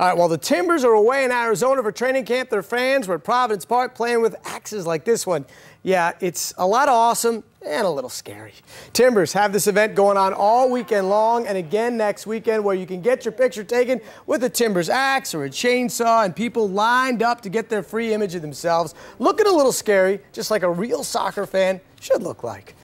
All right, while the Timbers are away in Arizona for training camp, their fans were at Providence Park playing with axes like this one. Yeah, it's a lot of awesome and a little scary. Timbers have this event going on all weekend long and again next weekend where you can get your picture taken with a Timbers axe or a chainsaw and people lined up to get their free image of themselves looking a little scary, just like a real soccer fan should look like.